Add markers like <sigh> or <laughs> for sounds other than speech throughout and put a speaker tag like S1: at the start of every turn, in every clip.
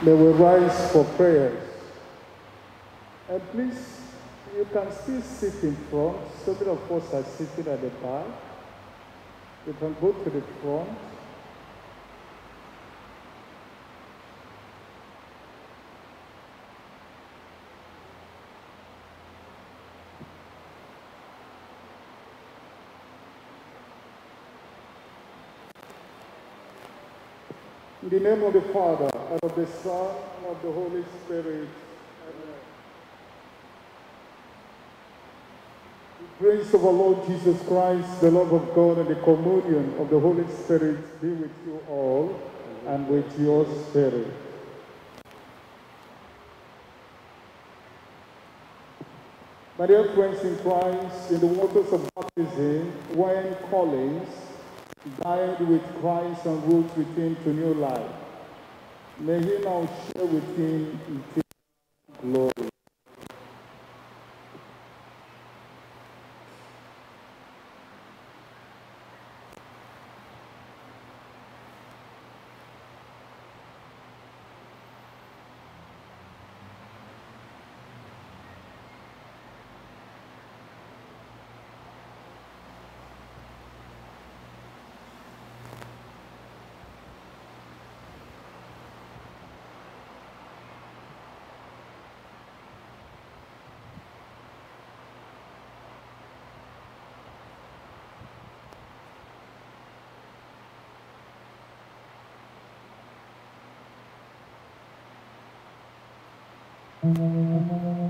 S1: May we rise for prayers. And please, you can still sit in front. Many of us are sitting at the back. You can go to the front. In the name of the Father, and of the Son, and of the Holy Spirit. Amen. The grace of our Lord Jesus Christ, the love of God, and the communion of the Holy Spirit be with you all and with your spirit. My dear friends in Christ, in the waters of baptism, when Collins died with Christ and rose with him to new life, may he now share with him eternal glory. May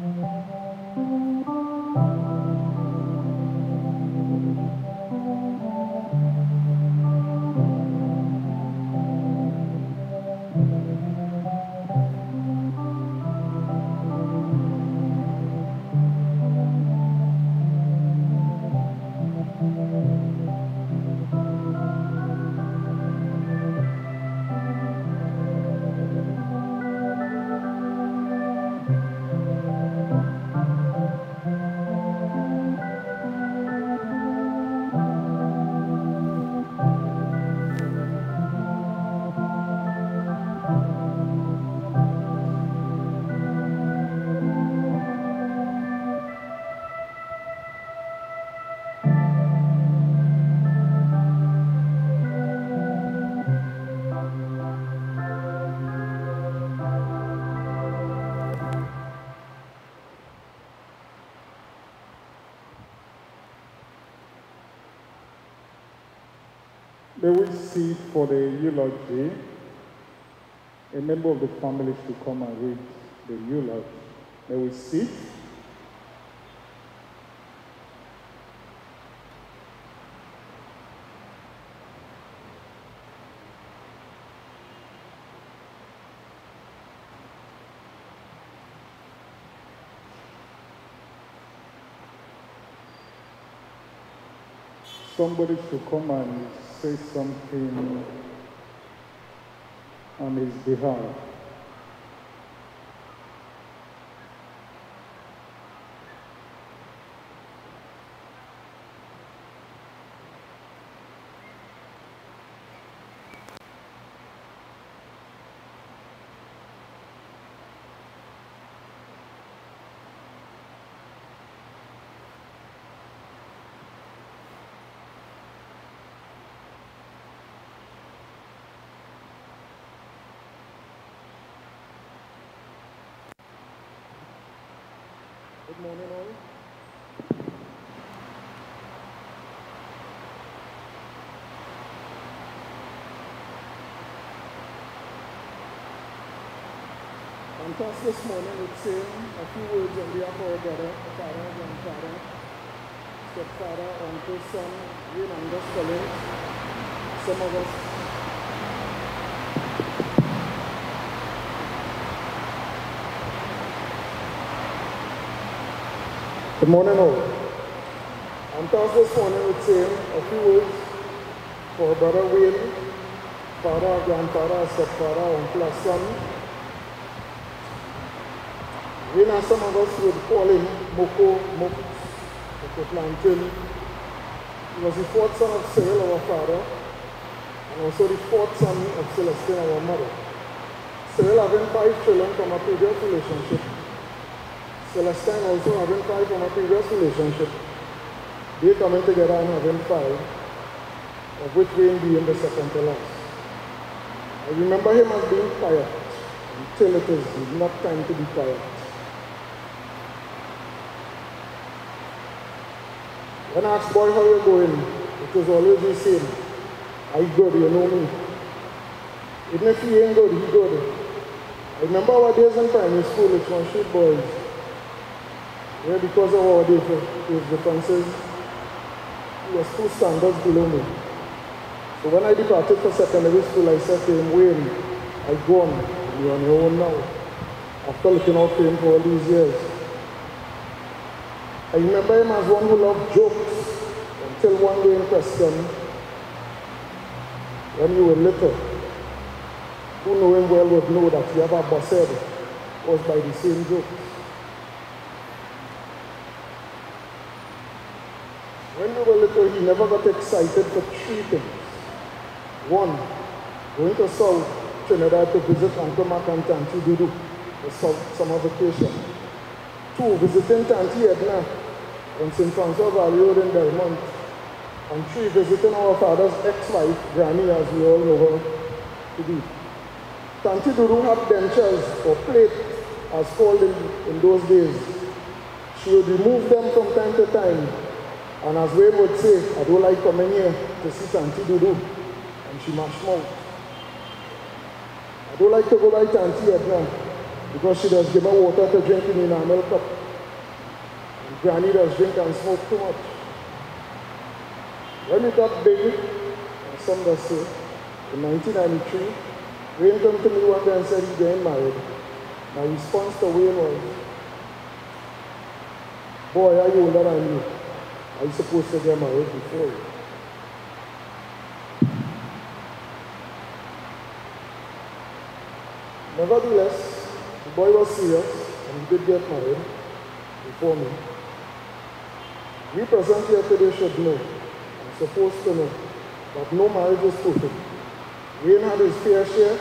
S1: would sit for the eulogy, a member of the family should come and read the eulogy. May we sit.
S2: Somebody should come and say something on his behalf. Good morning, all. Tasked this morning with saying a few words on behalf of our brother, father, grandfather, stepfather, uncle, son, Wayne Angus Collins. Some of us Good morning, all. I'm tasked this morning with saying a few words for Brother Wayne, father, grandfather, stepfather, uncle, and son. Wayne and some of us would call him Moko, Moko, Moko Plantain. He was the fourth son of Cyril, our father, and also the fourth son of Celestine, our mother. Cyril having five children from a previous relationship Celestine also having five from a previous relationship. They coming together and having five, of which Wayne being the second to last. I remember him as being quiet until it is not time to be quiet. When I asked boy how you going, it was always the same. I good, you know me. Even if he ain't good, he good. I remember our days in primary school, it was street boys. Yeah, because of our different differences, he was two standards below me. So when I departed for secondary school, I said to him, Wayne, I gone, you're on your own now. After looking out for him for all these years. I remember him as one who loved jokes until one day in question, when you were little, who know him well would know that he ever busted was by the same jokes. When we were little, he never got excited for three things. One, going to South Trinidad to visit Uncle Mac and Tanti Dudu for summer vacation. Two, visiting Tanti Edna on St. Francois Valley Road in Belmont. And three, visiting our father's ex-wife, Granny, as we all know her to be. Tanti Dudu had dentures or plate, as called in, in those days. She would remove them from time to time and as Wayne would say, I don't like coming here to see Tanti Dudu. And she mashed mouth. I don't like to go by Tanti Edna because she does give me water to drink in a milk cup. And Granny does drink and smoke too much. When we got big, as some does say, in 1993, Wayne came to me one day and said he's getting married. My response to Wayne was, boy, are you older than me? Are you supposed to get married before you? Nevertheless, the boy was serious and he did get married before me. We present here today should know, I'm supposed to know, that no marriage is perfect. Wayne had his fair share.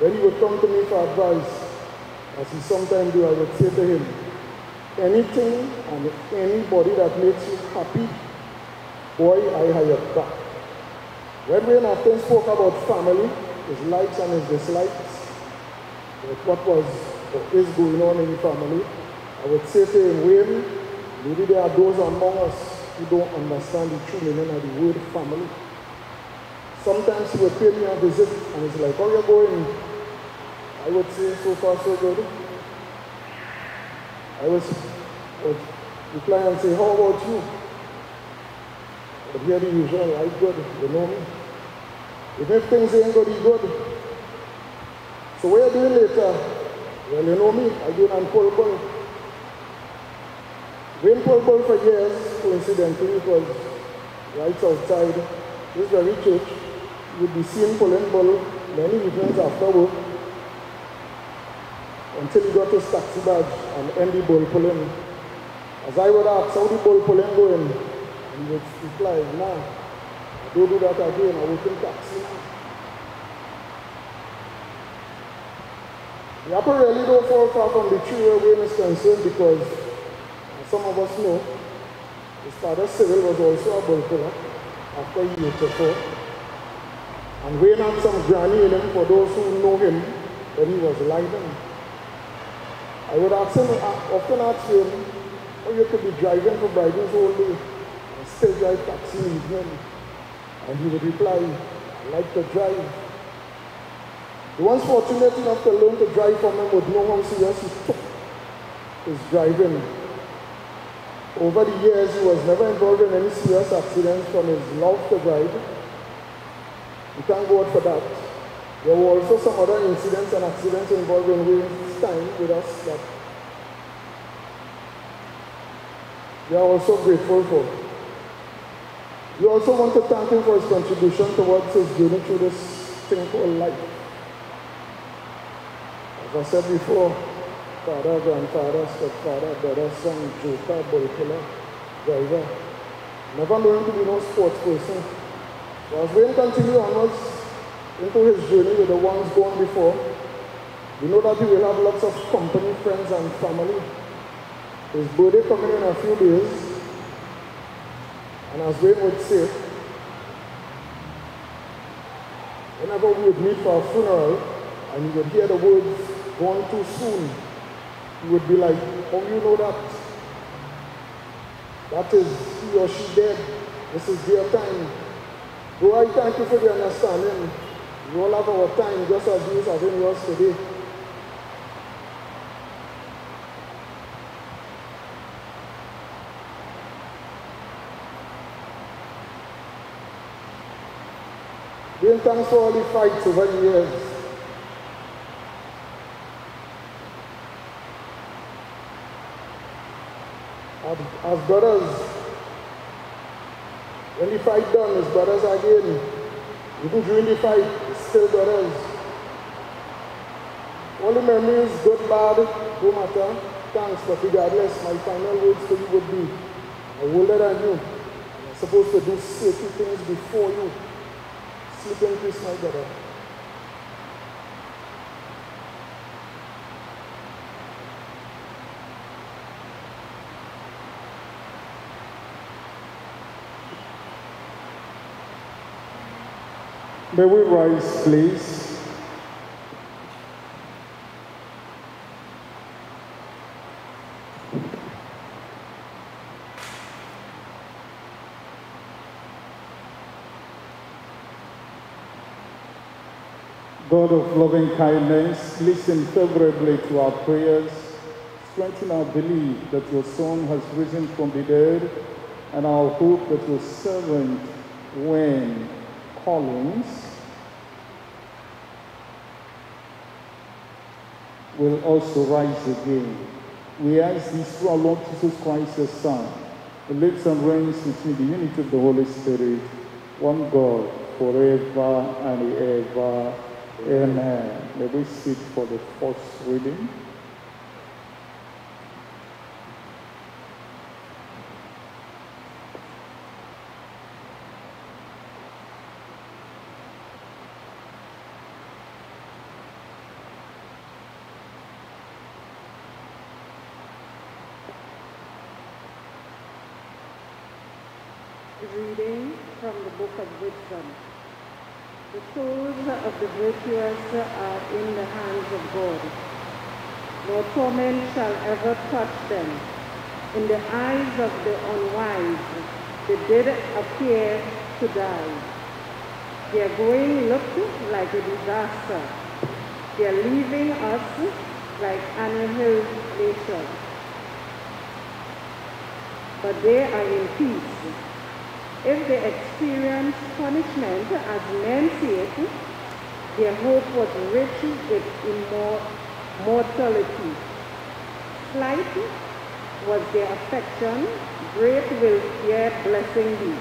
S2: When he would come to me for advice, as he sometimes do, I would say to him, anything and anybody that makes you happy, boy, I have your back. When Wayne often spoke about family, his likes and his dislikes, like what was or is going on in the family, I would say to him, Wayne, maybe there are those among us who don't understand the true meaning of the word family. Sometimes he would pay me a visit and he's like, how you're going? I would say, so far so good. I was would reply and say, how about you? But here the usual, I good, you know me. Even if things ain't good, he good. So what are you doing later? Uh, well, you know me, I do on pole ball. Doing pole ball for years, coincidentally, was right outside this very church. You would be seen pulling ball many evenings after work until he got his taxi badge and end the bull pulling. As I would ask, how the bull pulling going? And he would reply, nah, I don't do that again, I work in taxi The upper really don't fall far from the tree where Wayne concerned because as some of us know, his father Cyril was also a bull puller after he was before. And Wayne had some granny in him for those who know him when he was alive. I would ask him, uh, often ask him, oh, you could be driving for Bridals all day and still drive taxi in the. And he would reply, I like to drive. The ones fortunate enough to learn to drive from him would know how serious he took his driving. Over the years, he was never involved in any serious accidents from his love to drive. We thank God for that. There were also some other incidents and accidents involving Wayne's time with us that we are also grateful for. We also want to thank him for his contribution towards his journey through this thing called life. I said before, father, grandfather, stepfather, brother, son, joker, bull killer, driver. Never learned to be no sports person. So as Wayne continued onwards into his journey with the ones gone before, we know that he will have lots of company, friends, and family. His birthday coming in a few days. And as Wayne would say, whenever we would meet for a funeral and you would hear the words, gone too soon, you would be like, how you know that? That is he or she dead. This is their time. Do I thank you for the understanding? We all have our time just as you are in yours today. Giving thanks for all the fights over the years. As, as brothers, when the fight done, as brothers again. Even during the fight, it's still brothers. The memories, good, bad, don't matter. Thanks, but regardless, my final words to you would be, I'm older than you. I'm supposed to do certain things before you. Sleep in peace, my brother.
S1: May we rise, please? God of loving kindness, listen favorably to our prayers. Strengthen our belief that your Son has risen from the dead and our hope that your servant, Wayne Collins, will also rise again. We ask this through our Lord Jesus Christ, your Son, who lives and reigns between the unity of the Holy Spirit, one God, forever and ever. Amen. May we sit for the first. Reading
S3: from the book of wisdom. The souls of the virtuous are in the hands of God. No torment shall ever touch them. In the eyes of the unwise, the dead appear to die. Their going looked like a disaster. They are leaving us like annihilation. But they are in peace if they experienced punishment as men see it, their hope was rich with immortality. Slight was their affection, great will their blessing be.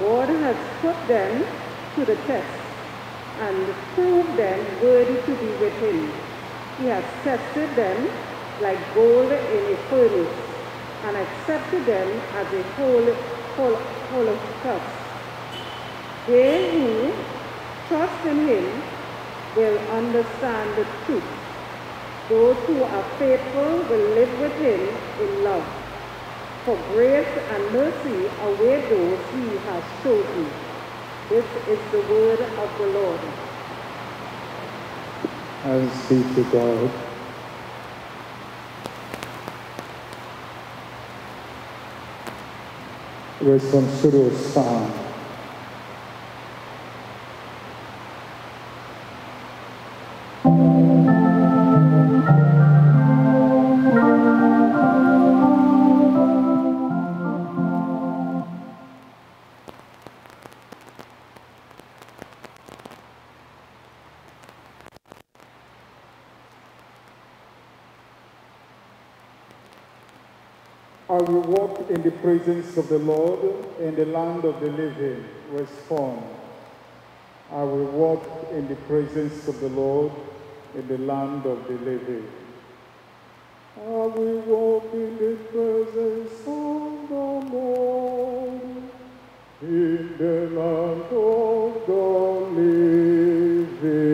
S3: God has put them to the test and proved them worthy to be with him. He has tested them like gold in a furnace and accepted them as a whole full, full of trust. They who trust in him will understand the truth. Those who are faithful will live with him in love. For grace and mercy await those he has chosen. This is the word of the Lord.
S1: And be to God. was from Suru's song. presence of the Lord in the land of the living respond. formed. I will walk in the presence of the Lord in the land of the living. I will walk in the presence of the Lord in the land of the living.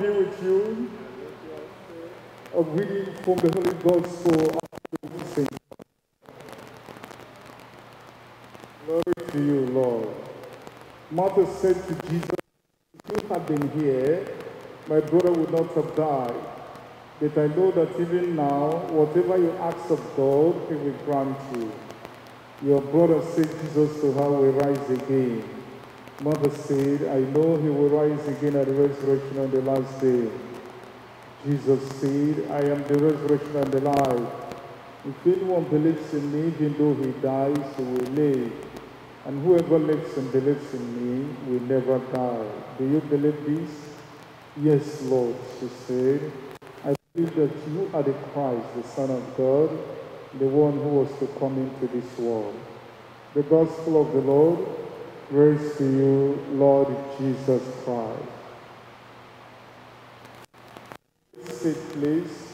S1: You. A reading from the Holy Gospel to Saint. Glory to you, Lord. Martha said to Jesus, If you had been here, my brother would not have died. But I know that even now, whatever you ask of God, he will grant you. Your brother said Jesus to her will rise again. Martha said, I know he will rise again at the resurrection on the last day. Jesus said, I am the resurrection and the life. If anyone believes in me, even though he dies, he will live. And whoever lives and believes in me will never die. Do you believe this? Yes, Lord, she said. I believe that you are the Christ, the Son of God, the one who was to come into this world. The Gospel of the Lord. Praise to you, Lord Jesus Christ. Sit, please.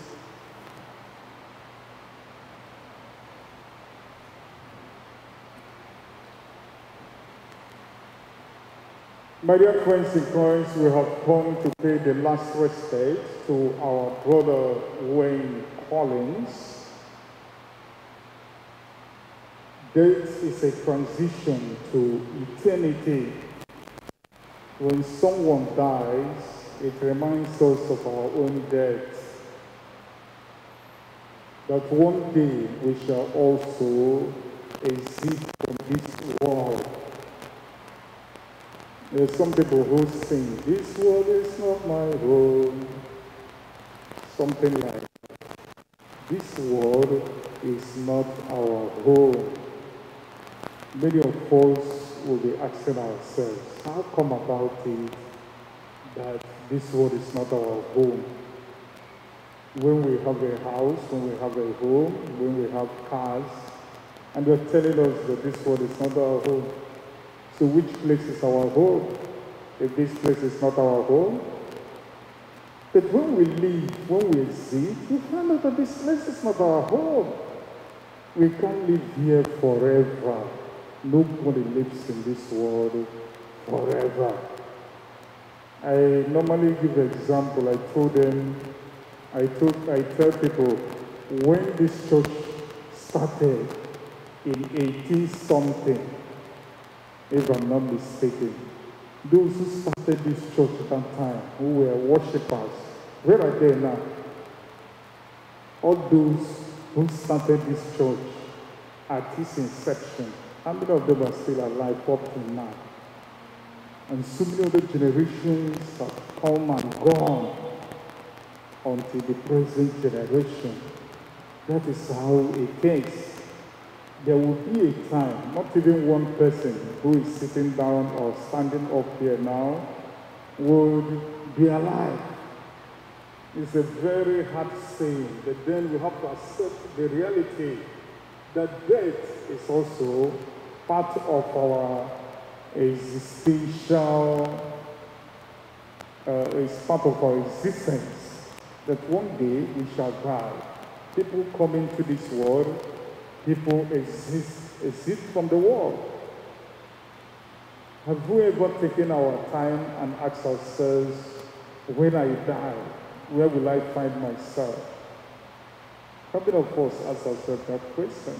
S1: My dear friends in Christ, we have come to pay the last respect to our brother Wayne Collins. Death is a transition to eternity. When someone dies, it reminds us of our own death. That one day we shall also exit from this world. There are some people who sing, This world is not my home. Something like This world is not our home. Many of us will be asking ourselves, how come about it that this world is not our home? When we have a house, when we have a home, when we have cars, and they're telling us that this world is not our home. So which place is our home? If this place is not our home, but when we leave, when we exit, we find out that this place is not our home. We can't live here forever. Nobody lives in this world forever. I normally give example. I told them, I told, I tell people, when this church started in 18 something, if I'm not mistaken, those who started this church at that time, who were worshippers, where are they now? All those who started this church at its inception, how many of them are still alive up to now? And so many other generations have come and gone until the present generation. That is how it is. There will be a time, not even one person who is sitting down or standing up here now would be alive. It's a very hard saying, but then we have to accept the reality that death is also part of our existential, uh, is part of our existence. That one day we shall die. People come into this world, people exist, exist from the world. Have we ever taken our time and asked ourselves, when I die, where will I find myself? How many of us ask ourselves that question?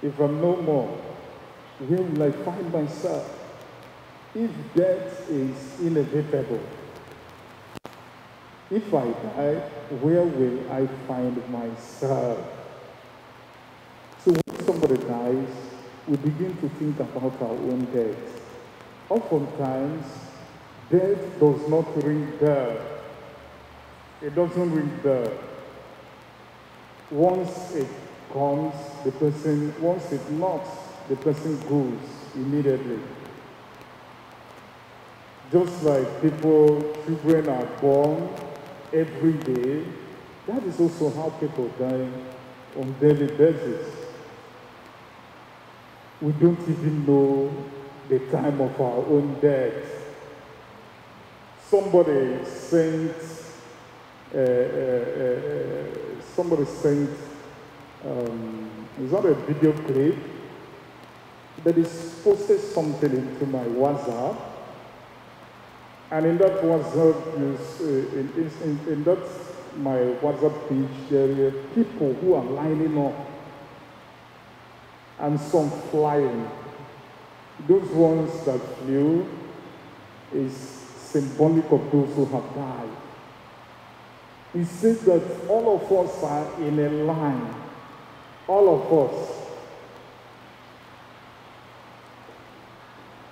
S1: If I'm no more, will I find myself? If death is inevitable, if I die, where will I find myself? So when somebody dies, we begin to think about our own death. Oftentimes, death does not ring bell. It doesn't ring bell. Once it comes, the person, once it knocks, the person goes immediately. Just like people, children are born every day, that is also how people die on daily basis. We don't even know the time of our own death. Somebody sent, uh, uh, uh, somebody sent, um, it's not a video clip, but it's posted something into my WhatsApp. And in that WhatsApp, uh, in, in, in that my WhatsApp page, there are people who are lining up and some flying. Those ones that flew is symbolic of those who have died. He says that all of us are in a line. All of us.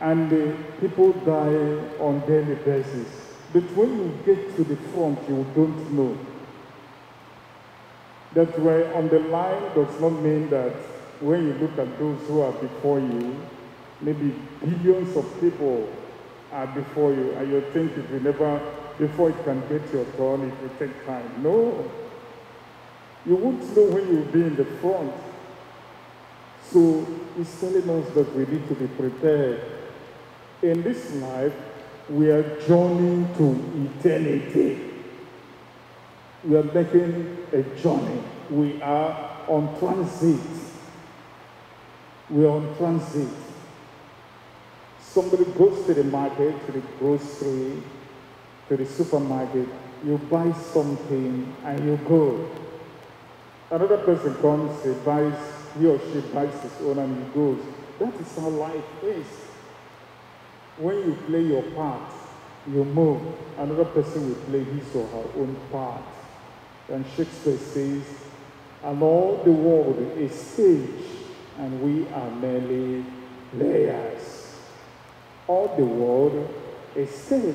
S1: And uh, people die on daily basis. But when you get to the front, you don't know. That we're on the line does not mean that when you look at those who are before you, maybe billions of people are before you, and you think if you never, before it can get your turn, it will take time. No. You won't know when you'll be in the front. So he's telling us that we need to be prepared. In this life, we are journeying to eternity. We are making a journey. We are on transit. We are on transit. Somebody goes to the market, to the grocery, to the supermarket, you buy something and you go. Another person comes, he buys, he or she buys his own and he goes. That is how life is. When you play your part, you move. Another person will play his or her own part. And Shakespeare says, and all the world is stage, and we are merely players. All the world is stage,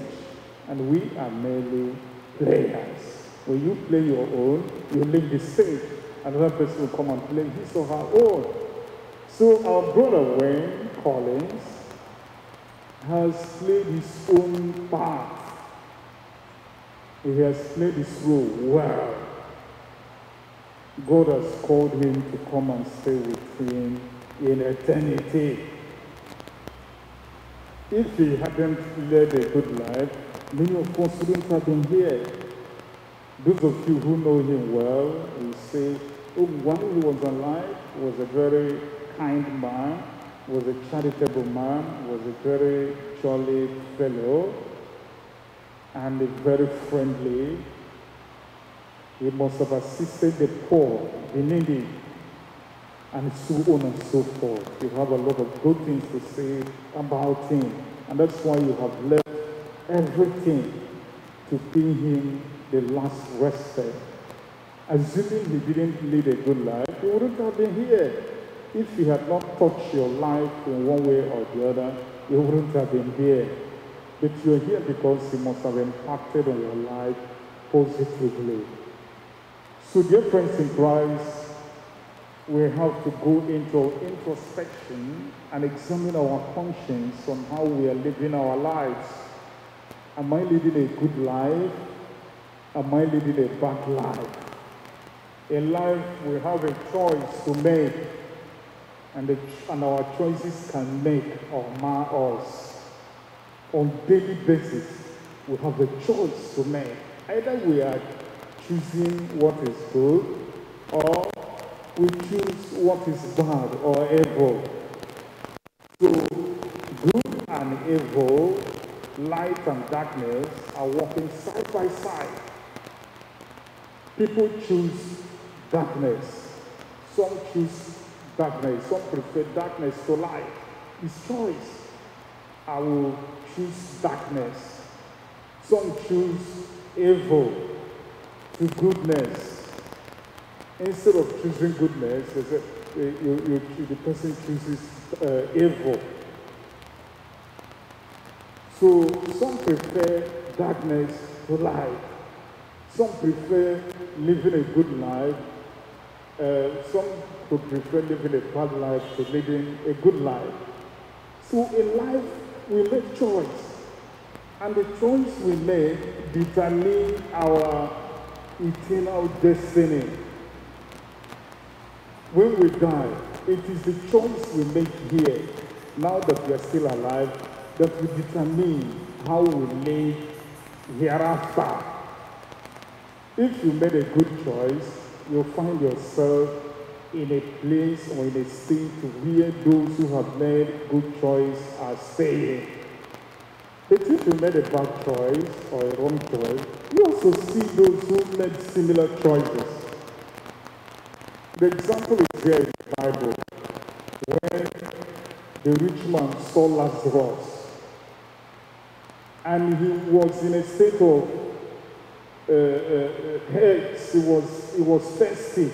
S1: and we are merely players. When you play your own, you leave the stage. Another person will come and play his or her own. So our brother Wayne Collins has played his own part. He has played his role well. God has called him to come and stay with him in eternity. If he hadn't led a good life, many of us wouldn't have been here. Those of you who know him well will say, oh, while he was alive, was a very kind man, was a charitable man, was a very jolly fellow, and a very friendly. He must have assisted the poor, the needy, and so on and so forth. You have a lot of good things to say about him, and that's why you have left everything to pay him the last respect. Assuming he didn't lead a good life, he wouldn't have been here. If he had not touched your life in one way or the other, you wouldn't have been here. But you're here because he must have impacted on your life positively. So, dear friends in Christ, we have to go into introspection and examine our conscience on how we are living our lives. Am I living a good life? Am I living a bad life? In life, we have a choice to make, and, the, and our choices can make or mar us. On daily basis, we have a choice to make. Either we are choosing what is good, or we choose what is bad or evil. So, good and evil, light and darkness are walking side by side. People choose darkness. Some choose darkness. Some prefer darkness to light. It's choice. I will choose darkness. Some choose evil to goodness. Instead of choosing goodness, uh, you, you, the person chooses uh, evil. So some prefer darkness to light. Some prefer living a good life. Uh, some would prefer living a bad life to living a good life. So in life, we make choice. And the choice we make determine our eternal destiny. When we die, it is the choice we make here, now that we are still alive, that will determine how we live hereafter. If you made a good choice, you'll find yourself in a place or in a state where those who have made good choice are staying. But if you made a bad choice or a wrong choice, you also see those who made similar choices. The example is here in the Bible when the rich man saw Lazarus and he was in a state of uh, uh, hate, he was, he was thirsty,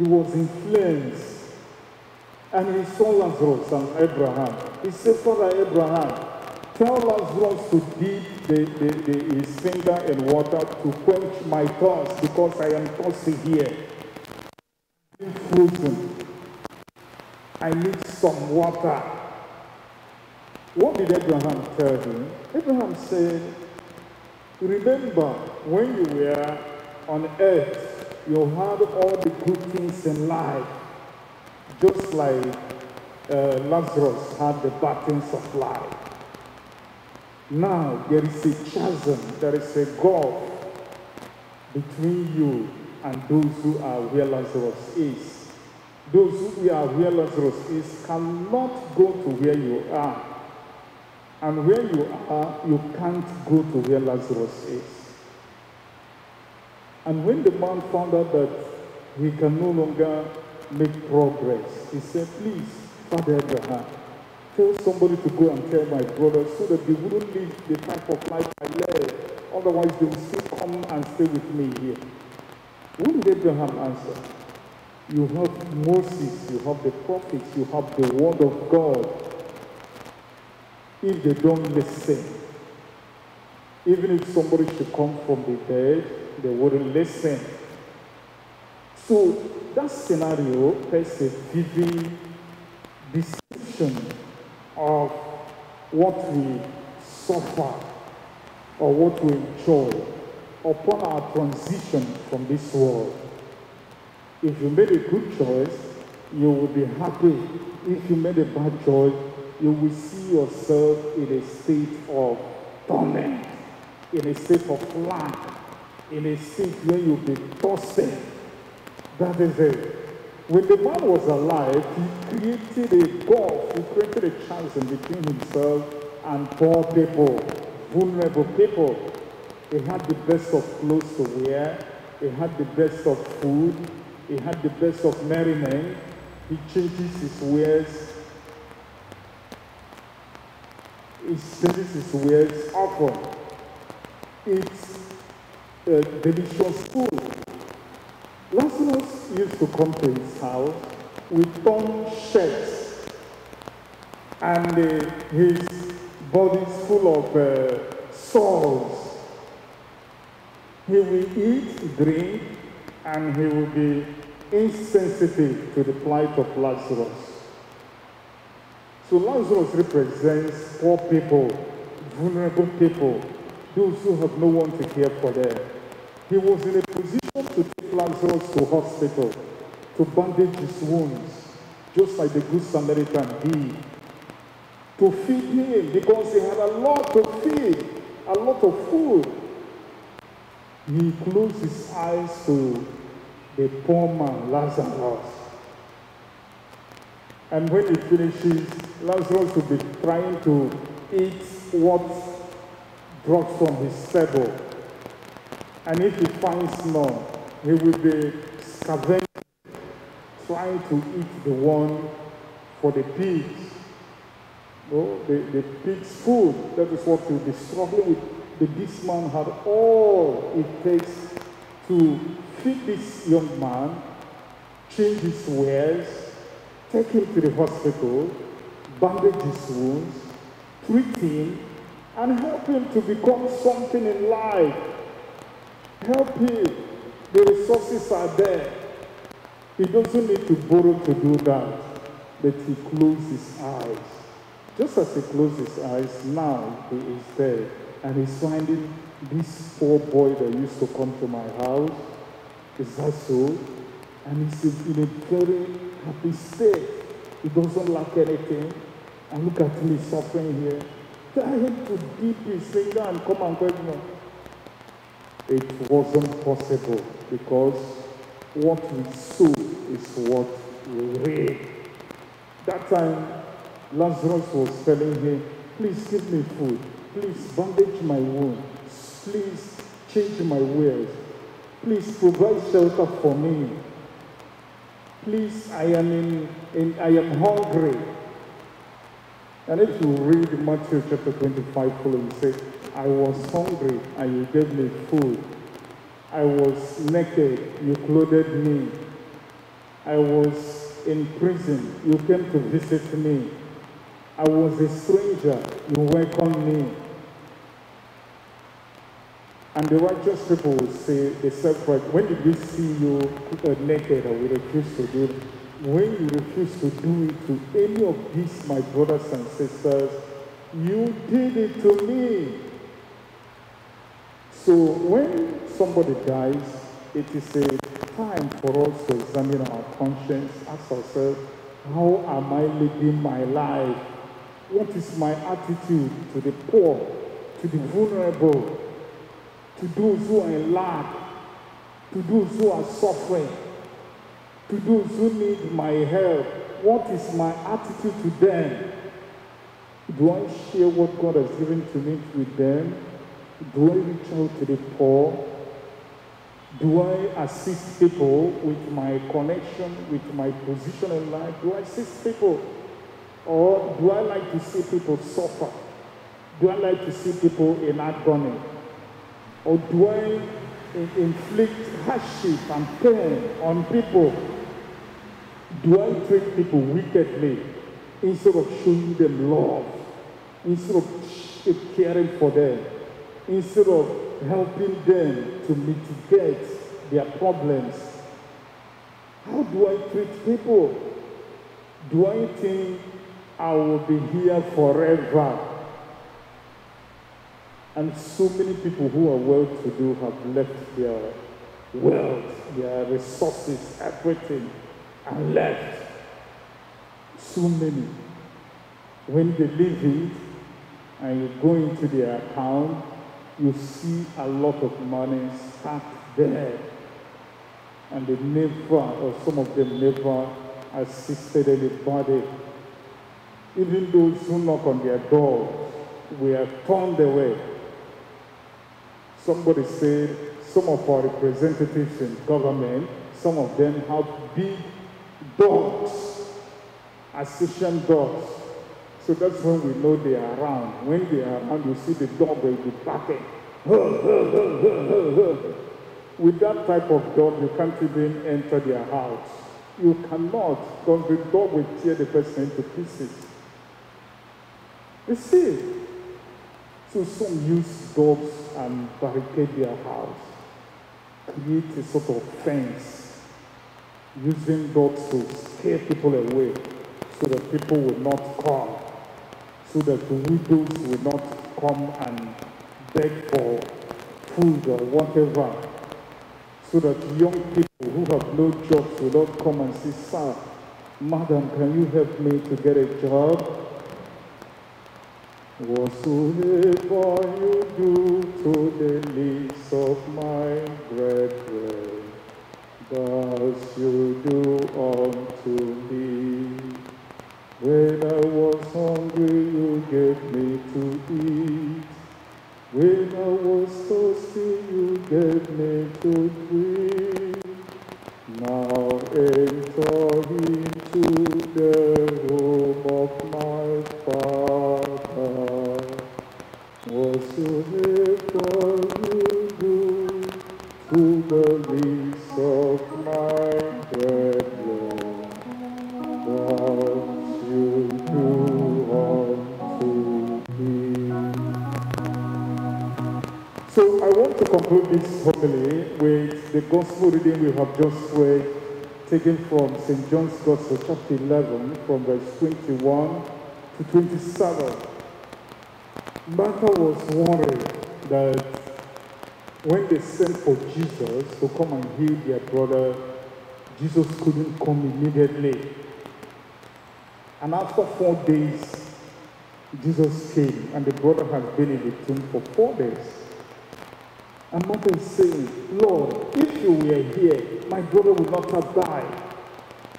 S1: he was inflamed, and he saw Lazarus and Abraham. He said, Father Abraham, tell Lazarus to dip the, the, the, his finger in water to quench my thirst because I am thirsty here. I'm frozen. I need some water. What did Abraham tell him? Abraham said, Remember when you were on earth, you had all the good things in life, just like uh, Lazarus had the bad things of life. Now there is a chasm, there is a gulf between you and those who are where Lazarus is. Those who are where Lazarus is cannot go to where you are. And where you are, you can't go to where Lazarus is. And when the man found out that he can no longer make progress, he said, Please, Father Abraham, tell somebody to go and tell my brother so that they wouldn't live the type of life I led. Otherwise, they will still come and stay with me here. What did Abraham answer? You have Moses, you have the prophets, you have the word of God. If they don't listen, even if somebody should come from the dead, they wouldn't listen. So that scenario is a vivid description of what we suffer or what we enjoy upon our transition from this world. If you made a good choice, you will be happy. If you made a bad choice, you will see yourself in a state of torment, in a state of lack, in a state where you'll be tossing. That is it. When the man was alive, he created a gulf, he created a chasm between himself and poor people, vulnerable people. He had the best of clothes to wear, he had the best of food, he had the best of merriment. He changes his wares. He changes his wares often. It's uh, delicious food. Lazarus used to come to his house with torn shirts and uh, his body full of uh, sores. He will eat, drink, and he will be insensitive to the plight of Lazarus. So Lazarus represents poor people, vulnerable people, those who have no one to care for them. He was in a position to take Lazarus to hospital, to bandage his wounds, just like the Good Samaritan did, to feed him because he had a lot to feed, a lot of food. He closed his eyes to the poor man, Lazarus. And when he finishes, Lazarus will be trying to eat what drops from his table. And if he finds none, he will be scavenging, trying to eat the one for the pigs. No, the, the pig's food, that is what he'll be struggling with. But this man had all it takes to feed this young man, change his wares, take him to the hospital, bandage his wounds, treat him, and help him to become something in life. Help him. The resources are there. He doesn't need to borrow to do that, but he closed his eyes. Just as he closed his eyes, now he is there. And he's finding this poor boy that used to come to my house. Is that so? And he's in a very happy state. He doesn't lack anything. And look at him, he's suffering here. Tell him to dip his finger and come and me. It wasn't possible because what we sow is what we reap. That time, Lazarus was telling him, Please give me food. Please bandage my wound. Please change my wears. Please provide shelter for me. Please, I am in, in I am hungry. And if you read Matthew chapter 25, following, say, I was hungry and you gave me food. I was naked, you clothed me. I was in prison, you came to visit me. I was a stranger, you welcomed me. And the righteous people will say, they said, when did we see you uh, naked or we refuse to do it? When you refuse to do it to any of these, my brothers and sisters, you did it to me. So when somebody dies, it is a time for us to examine our conscience, ask ourselves, how am I living my life? What is my attitude to the poor, to the vulnerable, to those who are in lack, to those who are suffering, to those who need my help? What is my attitude to them? Do I share what God has given to me with them? Do I reach out to the poor? Do I assist people with my connection, with my position in life? Do I assist people? Or do I like to see people suffer? Do I like to see people in agony? Or do I inflict hardship and pain on people? Do I treat people wickedly instead of showing them love? Instead of caring for them? Instead of helping them to mitigate their problems? How do I treat people? Do I think I will be here forever? And so many people who are well to do have left their wealth, their resources, everything, and left. So many. When they leave it and you go into their account, you see a lot of money stacked there. And they never, or some of them never assisted anybody. Even those who knock on their doors were turned away. Somebody said some of our representatives in government, some of them have big dogs, assistant dogs. So that's when we know they are around. When they are around, you see the dog will be barking. <laughs> With that type of dog, you can't even enter their house. You cannot, because the dog will tear the person into pieces. You see, so some use dogs and barricade their house, create a sort of fence, using dogs to scare people away so that people will not come, so that the widows will not come and beg for food or whatever, so that young people who have no jobs will not come and say, Sir, Madam, can you help me to get a job? Whatsoever you do to the least of my brethren, thus you do unto me. When I was hungry, you gave me to eat. When I was thirsty, you gave me to drink. Now enter into the home of my Father. Whatsoever you do to the least of my brethren, So I want to conclude this homily with the gospel reading we have just read, taken from St. John's Gospel, chapter 11, from verse 21 to 27. Martha was worried that when they sent for Jesus to come and heal their brother, Jesus couldn't come immediately. And after four days, Jesus came, and the brother had been in the tomb for four days. And Martha is saying, Lord, if you were here, my brother would not have died.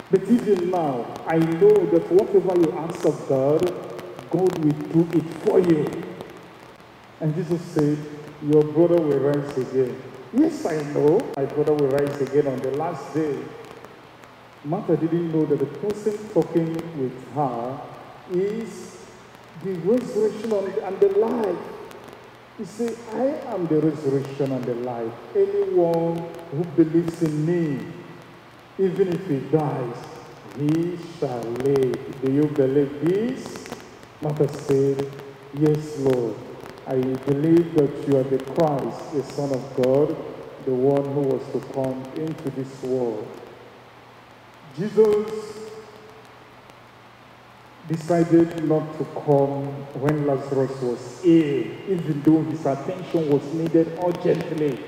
S1: But even now, I know that whatever you ask of God, God will do it for you. And Jesus said, Your brother will rise again. Yes, I know my brother will rise again on the last day. Martha didn't know that the person talking with her is the resurrection and the life. He said, I am the resurrection and the life. Anyone who believes in me, even if he dies, he shall live. Do you believe this? Martha said, Yes, Lord. I believe that you are the Christ, the Son of God, the one who was to come into this world. Jesus decided not to come when Lazarus was ill, even though his attention was needed urgently.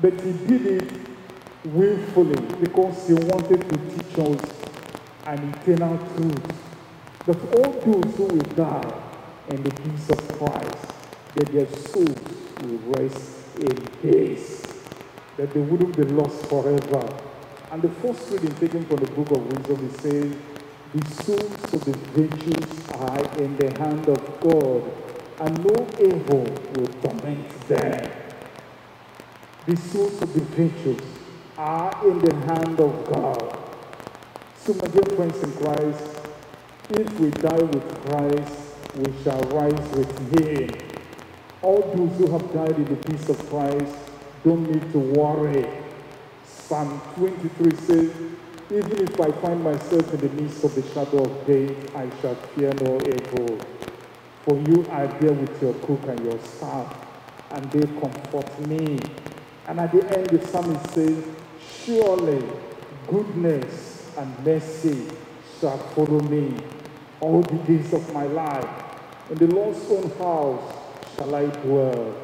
S1: But he did it willfully because he wanted to teach us an eternal truth that all those who will die in the peace of Christ, that their souls will rest in peace, that they wouldn't be lost forever. And the first reading taken from the book of wisdom, it says, the souls of the virtuous are in the hand of God, and no evil will torment them. The souls of the virtuous are in the hand of God. So, my dear friends in Christ, if we die with Christ, we shall rise with him. All those who have died in the peace of Christ don't need to worry. Psalm 23 says, Even if I find myself in the midst of the shadow of death, I shall fear no evil. For you are there with your crook and your staff, and they comfort me. And at the end, the psalmist says, Surely goodness and mercy shall follow me all the days of my life. In the Lord's own house shall I dwell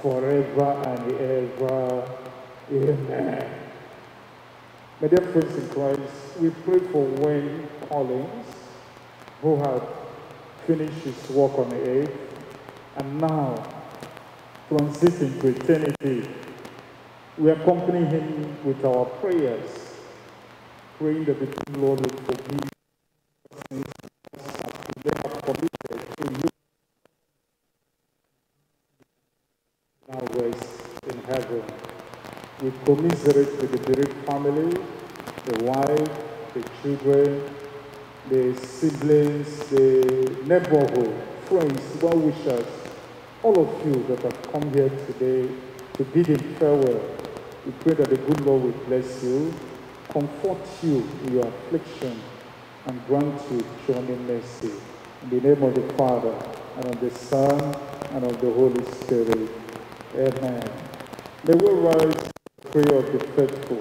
S1: forever and ever. Amen. My dear friends in Christ, we pray for Wayne Collins, who had finished his work on the earth and now transiting to eternity. We accompany him with our prayers, praying that the Lord will forgive sins to you. In heaven. We commiserate with the bereaved family, the wife, the children, the siblings, the neighborhood, friends, well wishers, all of you that have come here today to bid him farewell. We pray that the good Lord will bless you, comfort you in your affliction, and grant you journey mercy. In the name of the Father, and of the Son, and of the Holy Spirit. Amen. May we rise prayer of the.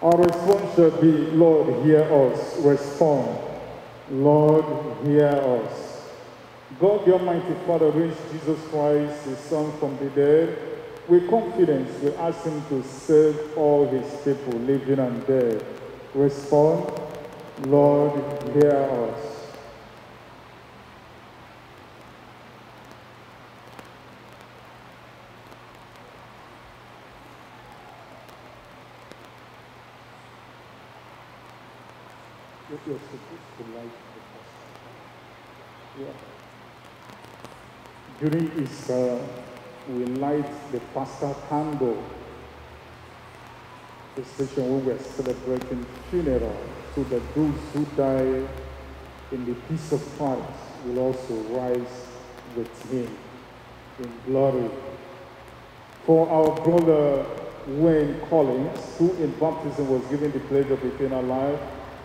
S1: Our response shall be, Lord, hear us. Respond, Lord, hear us. God, the Almighty Father, raised Jesus Christ, His Son, from the dead. With confidence, we ask Him to save all His people, living and dead. Respond, Lord, hear us. The first. Yeah. During Easter, uh, we light the Paschal candle. The session when we're celebrating funeral, so that those who die in the peace of Christ will also rise with Him in glory. For our brother Wayne Collins, who in baptism was given the pledge of eternal life,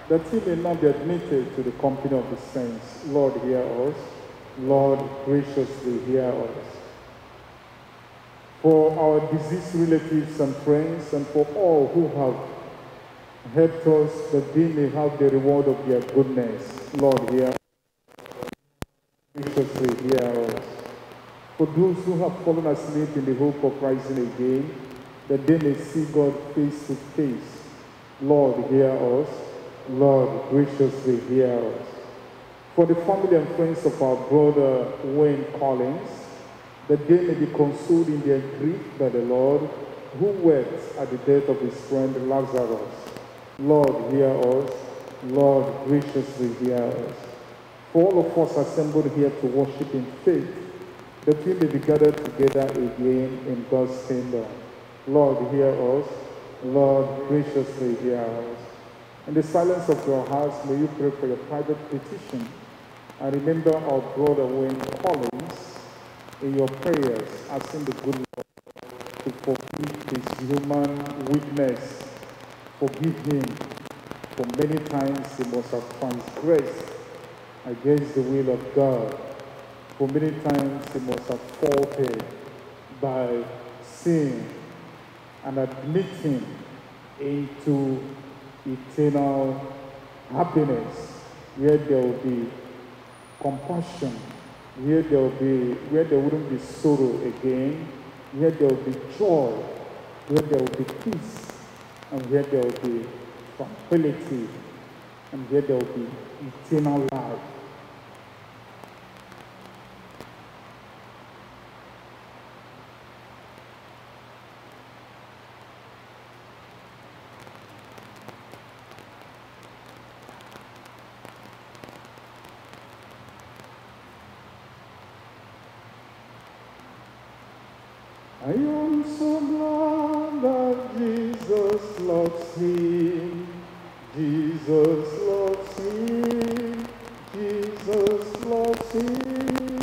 S1: that he may not be admitted to the company of the saints. Lord, hear us. Lord, graciously hear us. For our deceased relatives and friends, and for all who have helped us, that they may have the reward of their goodness. Lord, hear us. Graciously hear us. For those who have fallen asleep in the hope of rising again, that they may see God face to face. Lord, hear us. Lord, graciously hear us. For the family and friends of our brother Wayne Collins, that they may be consoled in their grief by the Lord, who wept at the death of his friend Lazarus. Lord, hear us. Lord, graciously hear us. For all of us assembled here to worship in faith, that we may be gathered together again in God's kingdom. Lord, hear us. Lord, graciously hear us. In the silence of your hearts, may you pray for your private petition and remember our brother Wayne Collins in your prayers, asking the good Lord to forgive his human weakness. Forgive him, for many times he must have transgressed against the will of God. For many times he must have faulted by sin and admitting into eternal happiness where there will be compassion, where there will be where there wouldn't be sorrow again, where there will be joy, where there will be peace, and where there will be tranquility, and where there will be eternal life. I am so glad that Jesus loves him. Jesus loves him. Jesus loves him.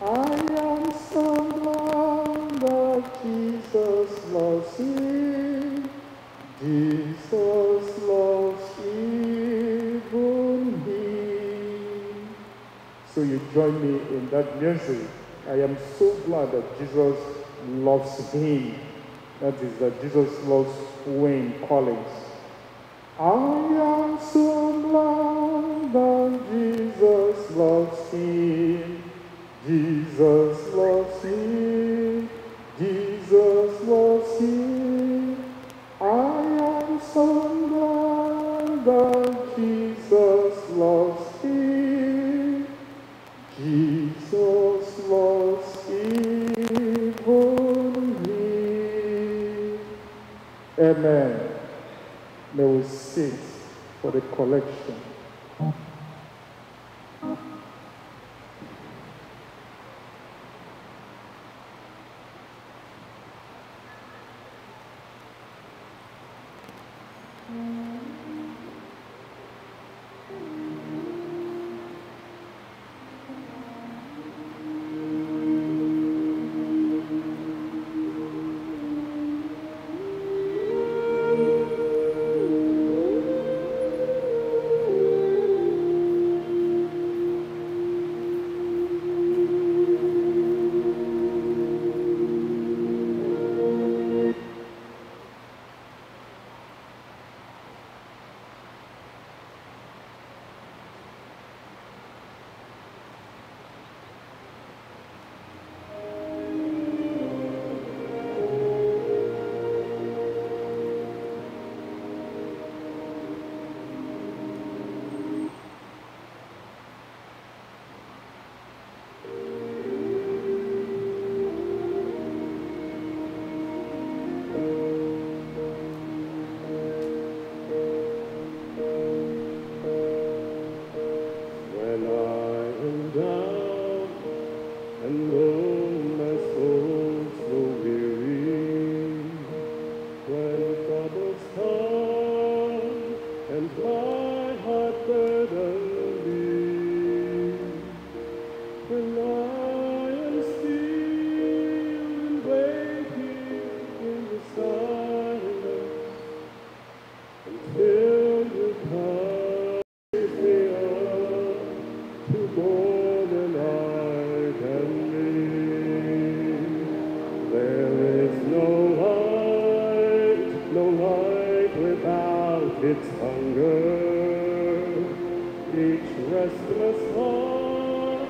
S1: I am so glad that Jesus loves him. Jesus loves even him. So you join me in that music. I am so glad that Jesus loves him. That is that Jesus loves Wayne Collins. I
S4: its hunger. Each restless heart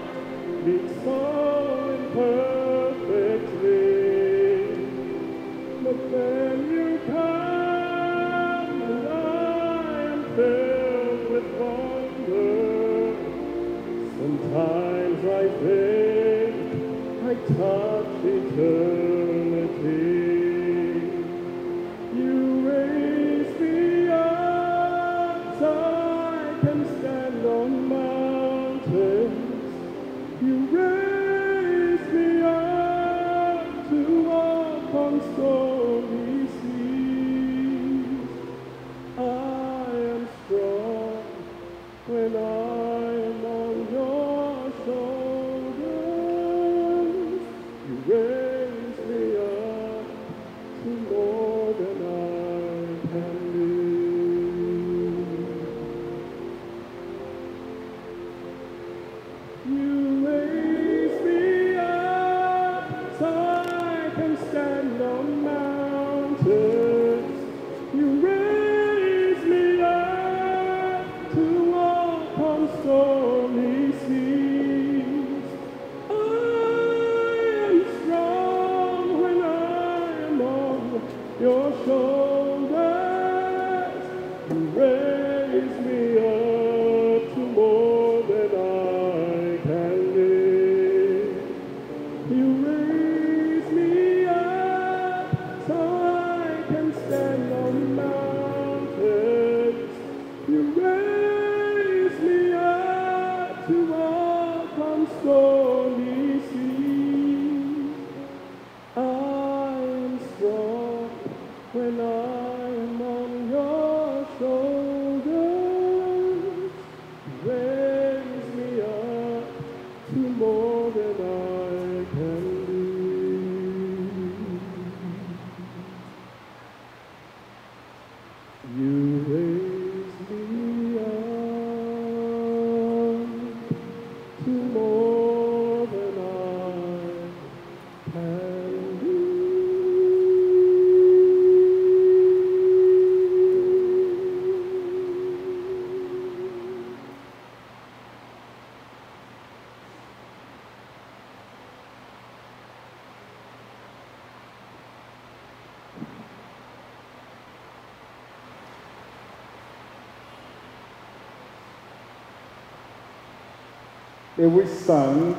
S1: May we stand.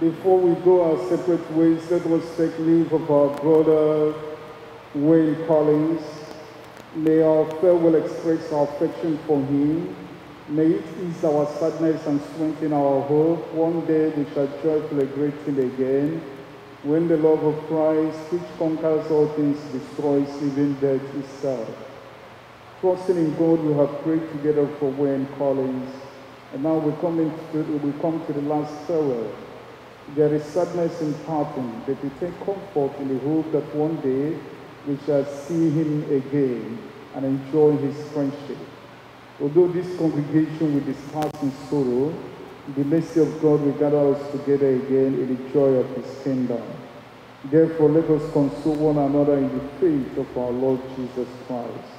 S1: Before we go our separate ways, let us take leave of our brother Wayne Collins. May our farewell express our affection for him. May it ease our sadness and strengthen our hope. One day we shall joyfully greet him again. When the love of Christ, which conquers all things, destroys even death itself. Trusting in God, we have prayed together for Wayne Collins. And now we come, into, we come to the last farewell. There is sadness in parting, but we take comfort in the hope that one day we shall see him again and enjoy his friendship. Although this congregation will disperse in sorrow, the mercy of God will gather us together again in the joy of his kingdom. Therefore, let us console one another in the faith of our Lord Jesus Christ.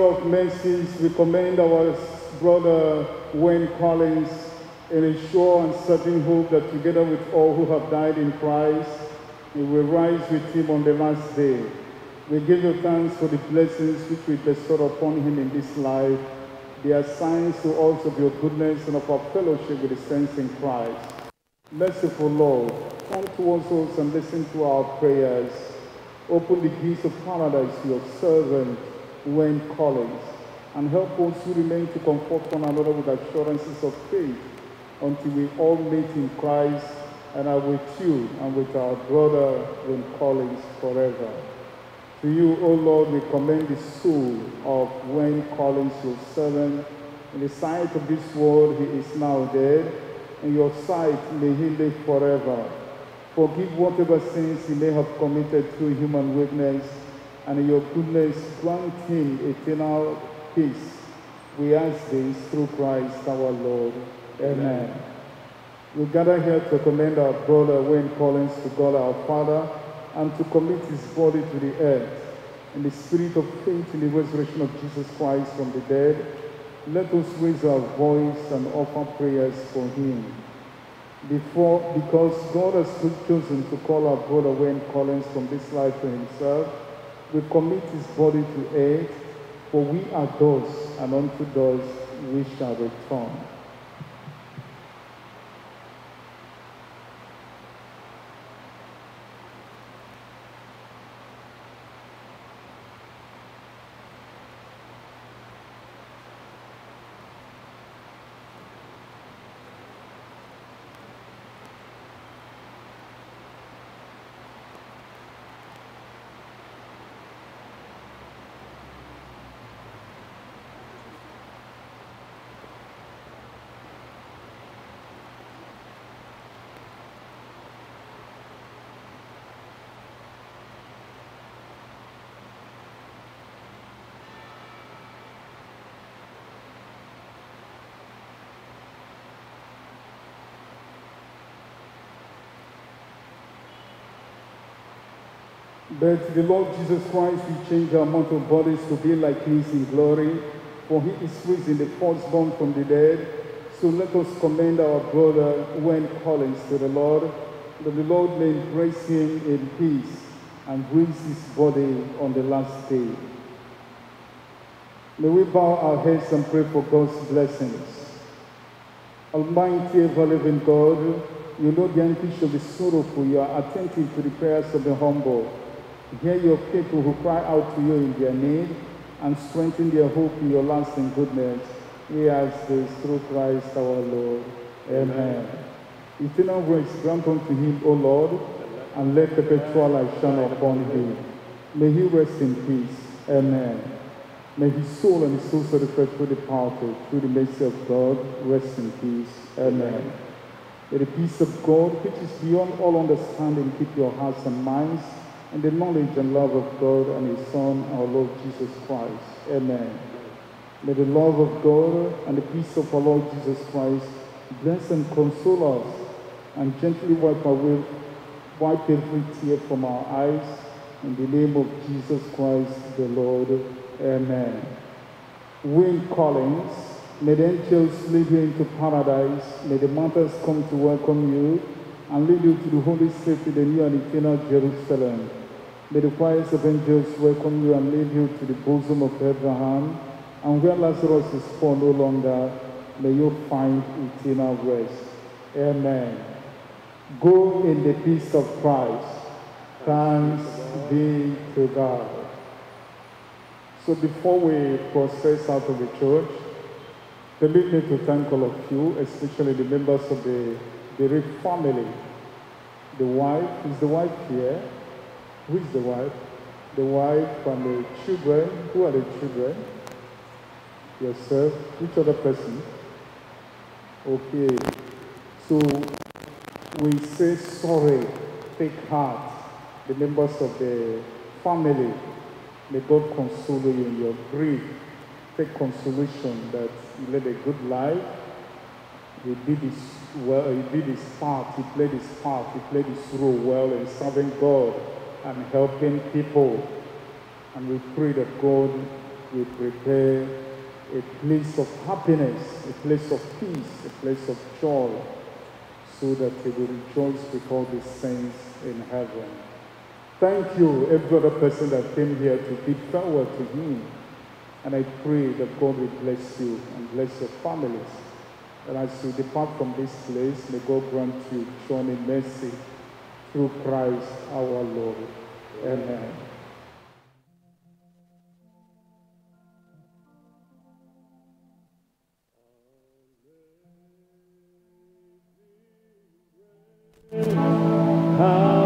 S4: Of
S1: mercies, we commend our brother Wayne Collins in a sure and certain hope that together with all who have died in Christ, we will rise with him on the last day. We give you thanks for the blessings which we bestow upon him in this life. They are signs to us of your goodness and of our fellowship with the saints in Christ. Merciful Lord, come towards us also and listen to our prayers. Open the gates of paradise to your servant, Wayne Collins, and help us who remain to comfort one another with assurances of faith until we all meet in Christ and are with you and with our brother Wayne Collins forever. To you, O Lord, we commend the soul of Wayne Collins, your servant. In the sight of this world, he is now dead. In your sight, may he live forever. Forgive whatever sins he may have committed through human weakness, and your goodness, grant him eternal peace. We ask this through Christ our Lord. Amen. We gather here to commend our brother Wayne Collins to God our Father and to commit his body to the earth. In the spirit of faith in the resurrection of Jesus Christ from the dead, let us raise our voice and offer prayers for him. Before, because God has chosen to call our brother Wayne Collins from this life to himself, we commit his body to earth, for we are those, and unto those we shall return. But the Lord Jesus Christ will change our mortal bodies to be like his in glory, for he is raising the firstborn from the dead. So let us commend our brother Wayne Collins to the Lord, that the Lord may embrace him in peace and raise his body on the last day. May we bow our heads and pray for God's blessings. Almighty ever living God, you know the anguish of the sorrowful. You are attentive to the prayers of the humble. Hear your people who cry out to you in their need and strengthen their hope in your lasting goodness. We ask this through Christ our Lord. Amen. Eternal grace grant unto him, O Lord, and let perpetual light shine upon him. May he rest in peace. Amen. May his soul and his the faithful departed, through the mercy of God, rest in peace. Amen. May the peace of God, which is beyond all understanding, keep your hearts and minds in the knowledge and love of God and his Son, our Lord Jesus Christ. Amen. May the love of God and the peace of our Lord Jesus Christ bless and console us and gently wipe away, wipe every tear from our eyes. In the name of Jesus Christ, the Lord. Amen. Wayne Collins, may the angels lead you into paradise. May the mountains come to welcome you and lead you to the holy city, the new and eternal Jerusalem. May the choirs of angels welcome you and lead you to the bosom of Abraham. And where Lazarus is found no longer, may you find eternal rest. Amen. Go in the peace of Christ. Thanks be to God. So before we process out of the church, permit me to thank all of you, especially the members of the bereaved family. The wife, is the wife here? Who is the wife? The wife and the children. Who are the children? Yourself. Which other person? Okay. So we say sorry, take heart. The members of the family, may God console you in your grief. Take consolation that you led a good life. He did his well, he did his part, he played his part, he played his role well in serving God and helping people. And we pray that God will prepare a place of happiness, a place of peace, a place of joy, so that he will rejoice with all the saints in heaven. Thank you, every other person that came here to bid farewell to him. And I pray that God will bless you and bless your families. And as you depart from this place, may God grant you joy in mercy through Christ our Lord. Amen.
S4: How